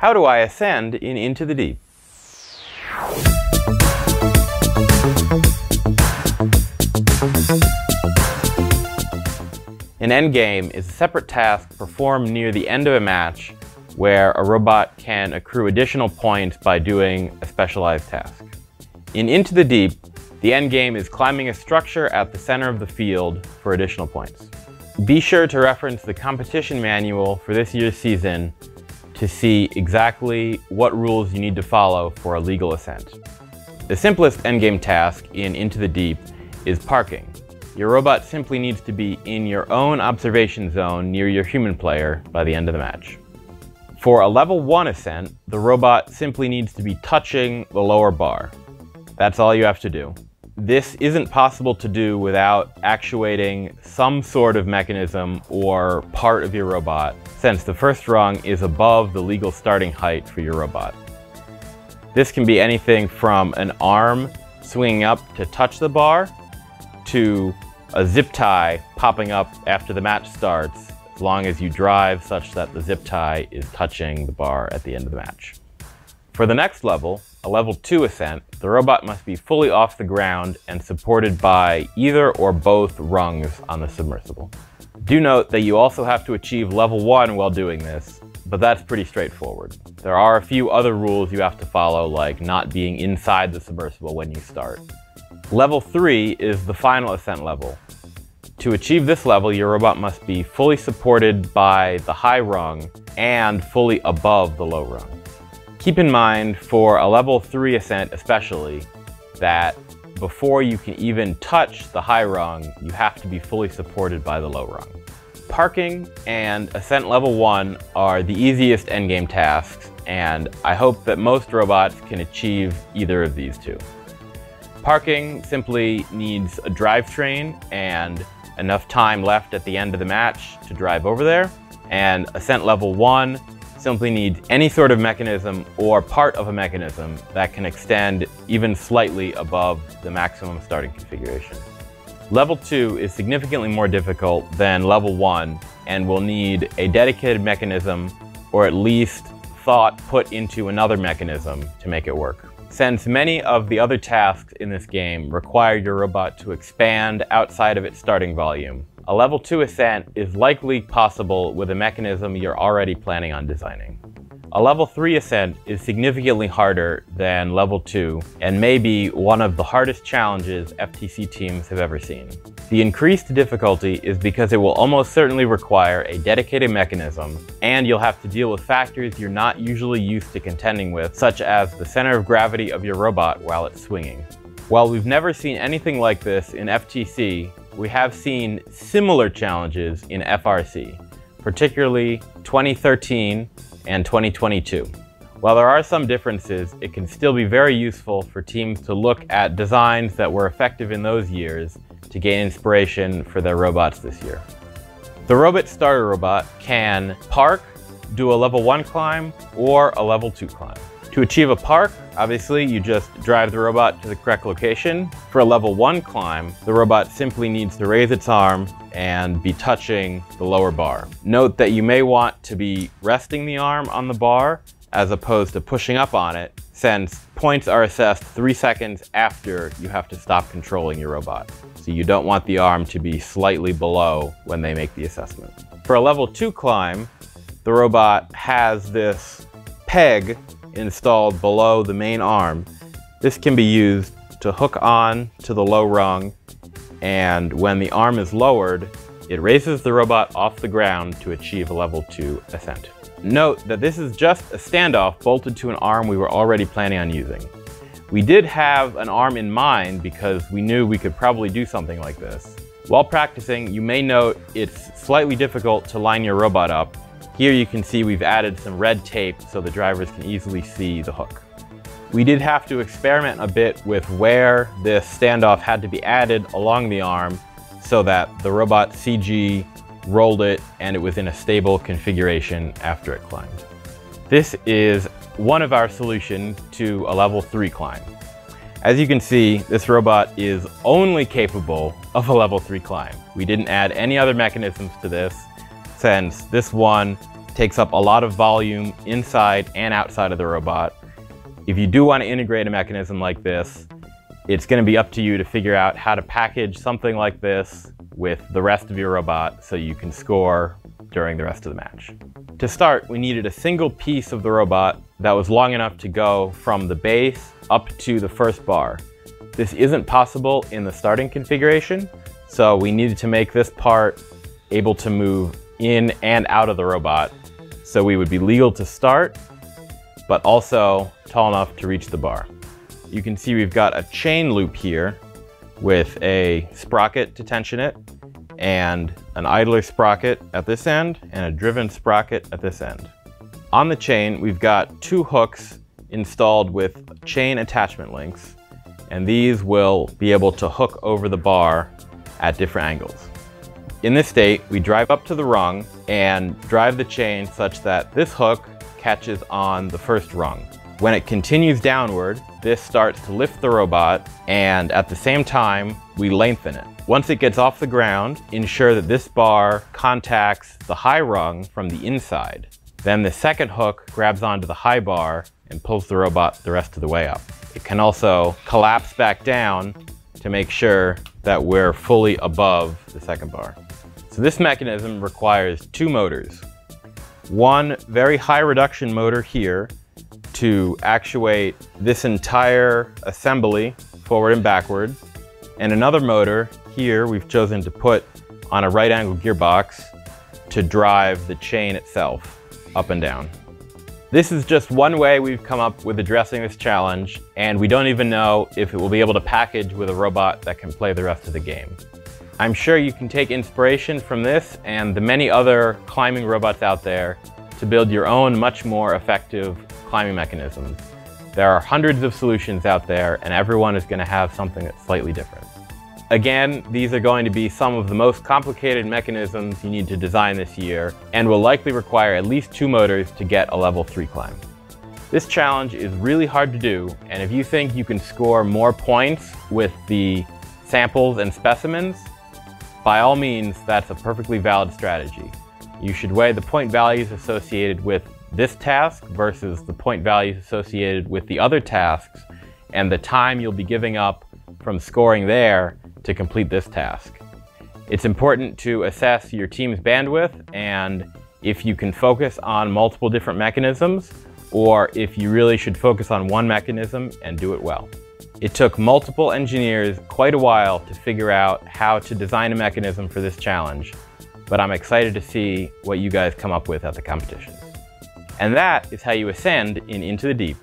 How do I ascend in Into the Deep? An endgame is a separate task performed near the end of a match where a robot can accrue additional points by doing a specialized task. In Into the Deep, the endgame is climbing a structure at the center of the field for additional points. Be sure to reference the competition manual for this year's season to see exactly what rules you need to follow for a legal ascent. The simplest endgame task in Into the Deep is parking. Your robot simply needs to be in your own observation zone near your human player by the end of the match. For a level 1 ascent, the robot simply needs to be touching the lower bar. That's all you have to do. This isn't possible to do without actuating some sort of mechanism or part of your robot, since the first rung is above the legal starting height for your robot. This can be anything from an arm swinging up to touch the bar, to a zip tie popping up after the match starts, as long as you drive such that the zip tie is touching the bar at the end of the match. For the next level, a level 2 ascent, the robot must be fully off the ground and supported by either or both rungs on the submersible. Do note that you also have to achieve level 1 while doing this, but that's pretty straightforward. There are a few other rules you have to follow, like not being inside the submersible when you start. Level 3 is the final ascent level. To achieve this level, your robot must be fully supported by the high rung and fully above the low rung. Keep in mind, for a level 3 ascent especially, that before you can even touch the high rung, you have to be fully supported by the low rung. Parking and Ascent Level 1 are the easiest endgame tasks, and I hope that most robots can achieve either of these two. Parking simply needs a drivetrain and enough time left at the end of the match to drive over there. And Ascent Level 1 simply need any sort of mechanism or part of a mechanism that can extend even slightly above the maximum starting configuration. Level 2 is significantly more difficult than Level 1 and will need a dedicated mechanism or at least thought put into another mechanism to make it work. Since many of the other tasks in this game require your robot to expand outside of its starting volume, a level 2 ascent is likely possible with a mechanism you're already planning on designing. A level 3 ascent is significantly harder than level 2 and may be one of the hardest challenges FTC teams have ever seen. The increased difficulty is because it will almost certainly require a dedicated mechanism and you'll have to deal with factors you're not usually used to contending with, such as the center of gravity of your robot while it's swinging. While we've never seen anything like this in FTC, we have seen similar challenges in FRC, particularly 2013 and 2022. While there are some differences, it can still be very useful for teams to look at designs that were effective in those years to gain inspiration for their robots this year. The Robits Starter Robot can park, do a level 1 climb, or a level 2 climb. To achieve a park, obviously you just drive the robot to the correct location. For a level 1 climb, the robot simply needs to raise its arm and be touching the lower bar. Note that you may want to be resting the arm on the bar as opposed to pushing up on it since points are assessed three seconds after you have to stop controlling your robot. So you don't want the arm to be slightly below when they make the assessment. For a level 2 climb, the robot has this peg installed below the main arm. This can be used to hook on to the low rung and when the arm is lowered, it raises the robot off the ground to achieve a level 2 ascent. Note that this is just a standoff bolted to an arm we were already planning on using. We did have an arm in mind because we knew we could probably do something like this. While practicing, you may note it's slightly difficult to line your robot up here you can see we've added some red tape so the drivers can easily see the hook. We did have to experiment a bit with where this standoff had to be added along the arm so that the robot CG rolled it and it was in a stable configuration after it climbed. This is one of our solutions to a level 3 climb. As you can see, this robot is only capable of a level 3 climb. We didn't add any other mechanisms to this since this one takes up a lot of volume inside and outside of the robot. If you do want to integrate a mechanism like this, it's going to be up to you to figure out how to package something like this with the rest of your robot so you can score during the rest of the match. To start, we needed a single piece of the robot that was long enough to go from the base up to the first bar. This isn't possible in the starting configuration, so we needed to make this part able to move in and out of the robot. So we would be legal to start, but also tall enough to reach the bar. You can see we've got a chain loop here with a sprocket to tension it and an idler sprocket at this end and a driven sprocket at this end. On the chain, we've got two hooks installed with chain attachment links, and these will be able to hook over the bar at different angles. In this state, we drive up to the rung and drive the chain such that this hook catches on the first rung. When it continues downward, this starts to lift the robot, and at the same time, we lengthen it. Once it gets off the ground, ensure that this bar contacts the high rung from the inside. Then the second hook grabs onto the high bar and pulls the robot the rest of the way up. It can also collapse back down to make sure that we're fully above the second bar. So this mechanism requires two motors. One very high reduction motor here to actuate this entire assembly forward and backward. And another motor here we've chosen to put on a right angle gearbox to drive the chain itself up and down. This is just one way we've come up with addressing this challenge, and we don't even know if it will be able to package with a robot that can play the rest of the game. I'm sure you can take inspiration from this and the many other climbing robots out there to build your own much more effective climbing mechanisms. There are hundreds of solutions out there and everyone is going to have something that's slightly different. Again, these are going to be some of the most complicated mechanisms you need to design this year and will likely require at least two motors to get a level 3 climb. This challenge is really hard to do and if you think you can score more points with the samples and specimens, by all means that's a perfectly valid strategy. You should weigh the point values associated with this task versus the point values associated with the other tasks and the time you'll be giving up from scoring there to complete this task. It's important to assess your team's bandwidth and if you can focus on multiple different mechanisms or if you really should focus on one mechanism and do it well. It took multiple engineers quite a while to figure out how to design a mechanism for this challenge, but I'm excited to see what you guys come up with at the competition. And that is how you ascend in Into the Deep.